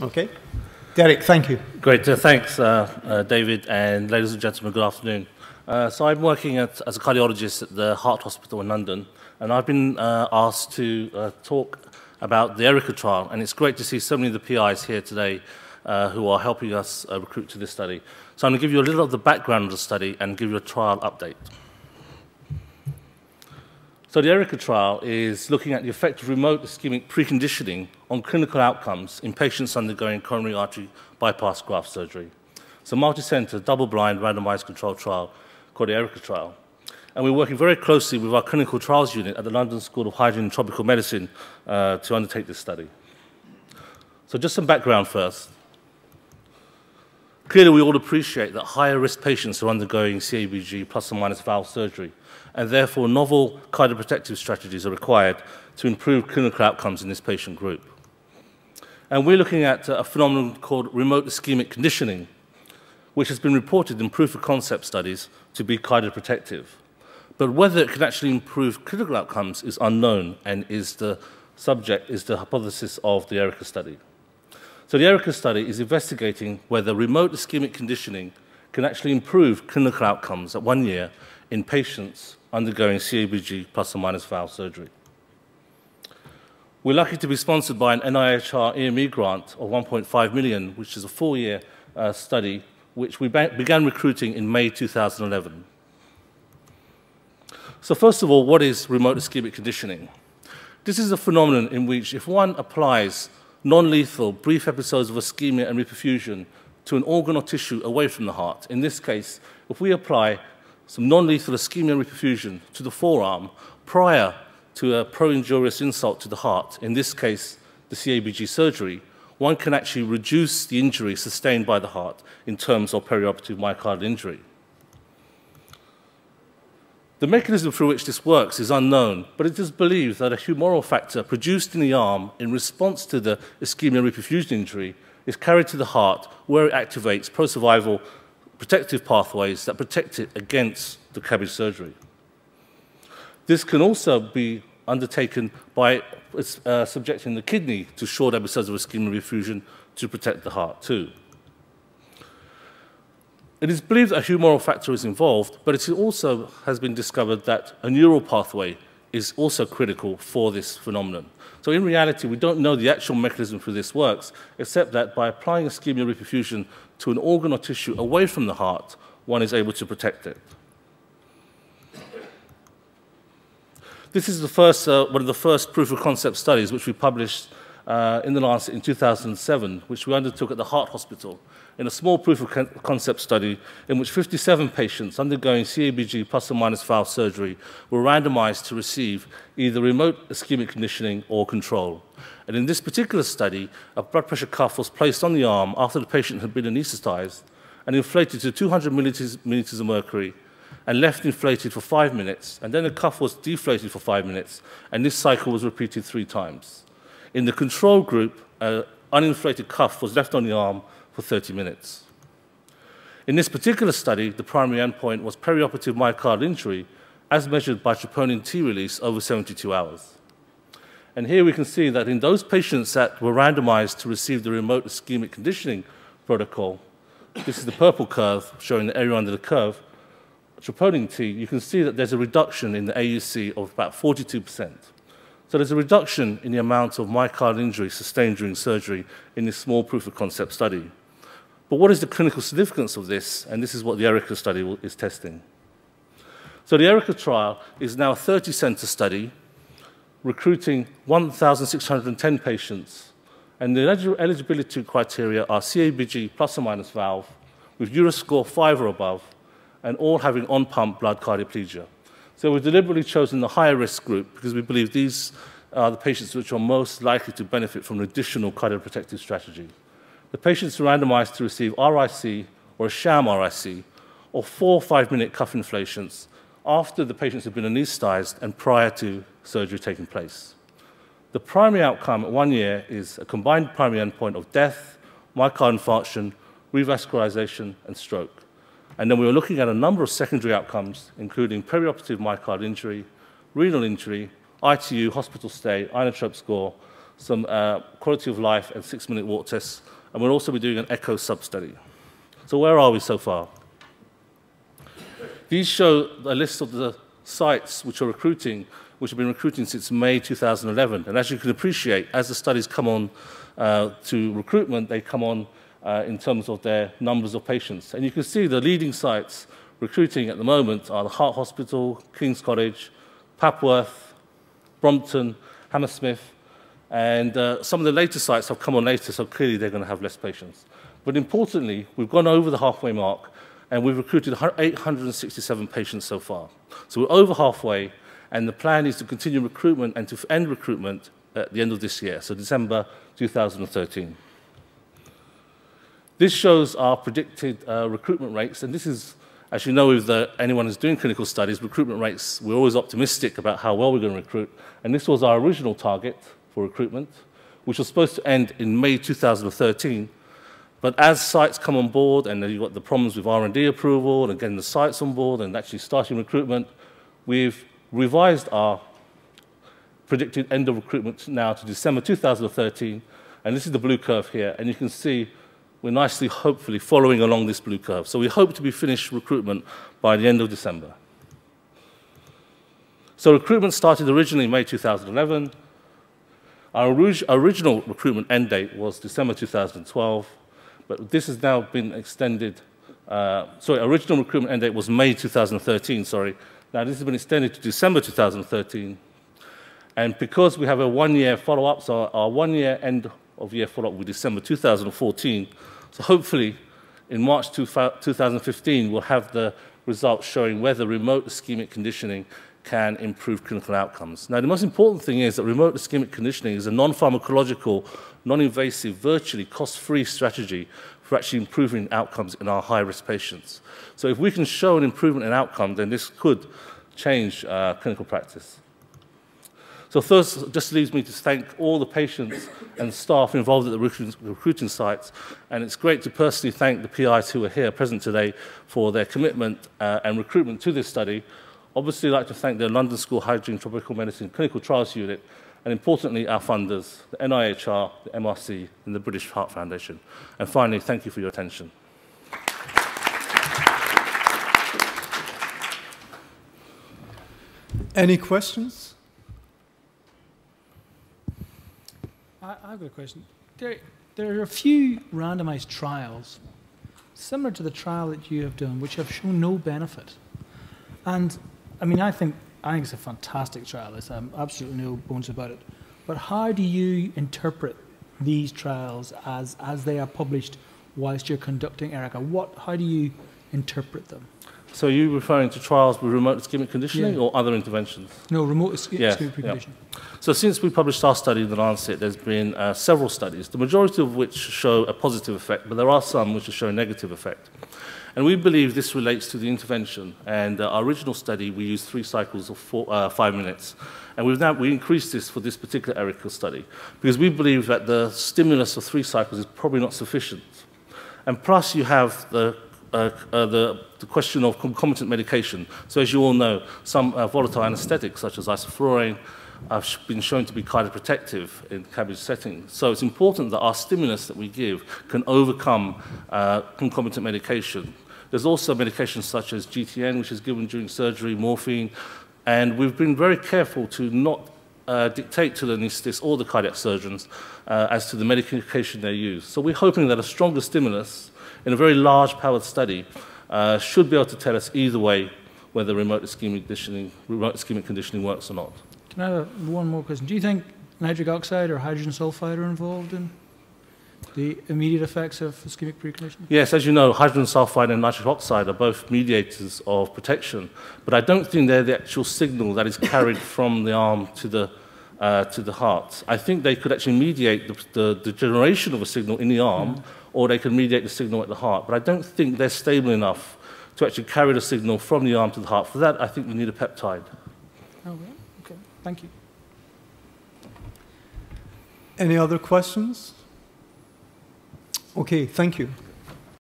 Okay. Derek, thank you. Great. Uh, thanks, uh, uh, David, and ladies and gentlemen, good afternoon. Uh, so I'm working at, as a cardiologist at the Heart Hospital in London, and I've been asked to talk about the ERICCA trial, and it's great to see so many of the PIs here today uh, who are helping us uh, recruit to this study. So I'm going to give you a little of the background of the study and give you a trial update. So the ERICCA trial is looking at the effect of remote ischemic preconditioning on clinical outcomes in patients undergoing coronary artery bypass graft surgery. It's a multi-center, double-blind, randomized controlled trial called the ERICCA trial. And we're working very closely with our clinical trials unit at the London School of Hygiene and Tropical Medicine uh, to undertake this study. So just some background first. Clearly, we all appreciate that higher risk patients are undergoing CABG plus or minus valve surgery, and therefore novel cardioprotective strategies are required to improve clinical outcomes in this patient group. And we're looking at a phenomenon called remote ischemic conditioning, which has been reported in proof of concept studies to be cardioprotective. But whether it can actually improve clinical outcomes is unknown and is the subject, is the hypothesis of the ERICCA study. So the ERICCA study is investigating whether remote ischemic conditioning can actually improve clinical outcomes at one year in patients undergoing CABG plus or minus valve surgery. We're lucky to be sponsored by an NIHR EME grant of 1.5 million, which is a four-year uh, study, which we began recruiting in May 2011. So first of all, what is remote ischemic conditioning? This is a phenomenon in which if one applies non-lethal, brief episodes of ischemia and reperfusion to an organ or tissue away from the heart. In this case, if we apply some non-lethal ischemia and reperfusion to the forearm prior to a pro-injurious insult to the heart, in this case, the CABG surgery, one can actually reduce the injury sustained by the heart in terms of perioperative myocardial injury. The mechanism through which this works is unknown, but it is believed that a humoral factor produced in the arm in response to the ischemia reperfusion injury is carried to the heart where it activates pro-survival protective pathways that protect it against the CABG surgery. This can also be undertaken by uh, subjecting the kidney to short episodes of ischemia reperfusion to protect the heart too. It is believed that a humoral factor is involved, but it also has been discovered that a neural pathway is also critical for this phenomenon. So in reality, we don't know the actual mechanism for this works, except that by applying ischemia reperfusion to an organ or tissue away from the heart, one is able to protect it. This is the first, uh, one of the first proof of concept studies which we published uh, in the Lancet in 2007, which we undertook at the Heart Hospital in a small proof of concept study in which 57 patients undergoing CABG plus or minus valve surgery were randomized to receive either remote ischemic conditioning or control. And in this particular study, a blood pressure cuff was placed on the arm after the patient had been anesthetized and inflated to 200 milliliters, of mercury and left inflated for five minutes, and then the cuff was deflated for five minutes, and this cycle was repeated three times. In the control group, an uninflated cuff was left on the arm for 30 minutes. In this particular study, the primary endpoint was perioperative myocardial injury as measured by troponin T release over 72 hours. And here we can see that in those patients that were randomized to receive the remote ischemic conditioning protocol, this is the purple curve showing the area under the curve, troponin T, you can see that there's a reduction in the AUC of about 42%. So there's a reduction in the amount of myocardial injury sustained during surgery in this small proof of concept study. But what is the clinical significance of this? And this is what the ERICCA study is testing. So the ERICCA trial is now a 30-center study recruiting 1,610 patients. And the eligibility criteria are CABG plus or minus valve with Euroscore 5 or above and all having on-pump blood cardioplegia. So we've deliberately chosen the higher risk group because we believe these are the patients which are most likely to benefit from an additional cardioprotective strategy. The patients were randomized to receive RIC or a sham RIC or four five-minute cuff inflations after the patients had been anesthetized and prior to surgery taking place. The primary outcome at one year is a combined primary endpoint of death, myocardial infarction, revascularization, and stroke. And then we were looking at a number of secondary outcomes, including perioperative myocardial injury, renal injury, ITU, hospital stay, inotrope score, some uh, quality of life and six-minute walk tests, and we'll also be doing an echo sub-study. So where are we so far? These show a list of the sites which are recruiting, which have been recruiting since May 2011. And as you can appreciate, as the studies come on uh, to recruitment, they come on uh, in terms of their numbers of patients. And you can see the leading sites recruiting at the moment are the Heart Hospital, King's College, Papworth, Brompton, Hammersmith, and uh, some of the later sites have come on later, so clearly they're going to have less patients. But importantly, we've gone over the halfway mark, and we've recruited 867 patients so far. So we're over halfway, and the plan is to continue recruitment and to end recruitment at the end of this year, so December 2013. This shows our predicted uh, recruitment rates, and this is, as you know, if the, anyone who's doing clinical studies, recruitment rates, we're always optimistic about how well we're going to recruit, and this was our original target for recruitment, which was supposed to end in May 2013, but as sites come on board, and you've got the problems with R&D approval, and getting the sites on board, and actually starting recruitment, we've revised our predicted end of recruitment now to December 2013, and this is the blue curve here, and you can see we're nicely, hopefully, following along this blue curve. So we hope to be finished recruitment by the end of December. So recruitment started originally in May 2011. Our original recruitment end date was December 2012 but this has now been extended. Uh, sorry, original recruitment end date was May 2013, sorry. Now this has been extended to December 2013. And because we have a one-year follow-up, so our one-year end of year follow-up will be December 2014. So hopefully in March 2015, we'll have the results showing whether remote ischemic conditioning can improve clinical outcomes. Now, the most important thing is that remote ischemic conditioning is a non-pharmacological, non-invasive, virtually cost-free strategy for actually improving outcomes in our high-risk patients. So if we can show an improvement in outcome, then this could change uh, clinical practice. So first, just leaves me to thank all the patients and staff involved at the recruiting, sites. And it's great to personally thank the PIs who are here present today for their commitment uh, and recruitment to this study, Obviously, I'd like to thank the London School Hygiene Tropical Medicine Clinical Trials Unit, and importantly, our funders, the NIHR, the MRC, and the British Heart Foundation. And finally, thank you for your attention. Any questions? I, have got a question. There, there are a few randomized trials similar to the trial that you have done, which have shown no benefit. And I mean, I think I think it's a fantastic trial. There's um, absolutely no bones about it. But how do you interpret these trials as as they are published whilst you're conducting ERICCA? What how do you interpret them? So are you referring to trials with remote ischemic conditioning yeah. or other interventions? No, remote ischemic yeah, conditioning. Yeah. So since we published our study in the Lancet, there's been uh, several studies, the majority of which show a positive effect, but there are some which show a negative effect. And we believe this relates to the intervention. And uh, our original study, we used three cycles of four, uh, five minutes. And we've now, we increased this for this particular ERICCA study because we believe that the stimulus of three cycles is probably not sufficient. And plus you have the uh, uh, the, the, question of concomitant medication. So as you all know, some uh, volatile anesthetics such as isoflurane have been shown to be cardioprotective in CABG settings. So it's important that our stimulus that we give can overcome uh, concomitant medication. There's also medications such as GTN, which is given during surgery, morphine, and we've been very careful to not uh, dictate to the anaesthetists or the cardiac surgeons uh, as to the medication they use. So we're hoping that a stronger stimulus in a very large powered study uh, should be able to tell us either way whether remote ischemic conditioning, remote ischemic conditioning works or not. Can I have one more question? Do you think nitric oxide or hydrogen sulfide are involved in the immediate effects of ischemic preconditioning? Yes, as you know, hydrogen sulfide and nitric oxide are both mediators of protection, but I don't think they're the actual signal that is carried from the arm to the, uh, to the heart. I think they could actually mediate the, the, the generation of a signal in the arm, mm. or they can mediate the signal at the heart, but I don't think they're stable enough to actually carry the signal from the arm to the heart. For that, I think we need a peptide. Okay, okay. Thank you. Any other questions? Okay, thank you.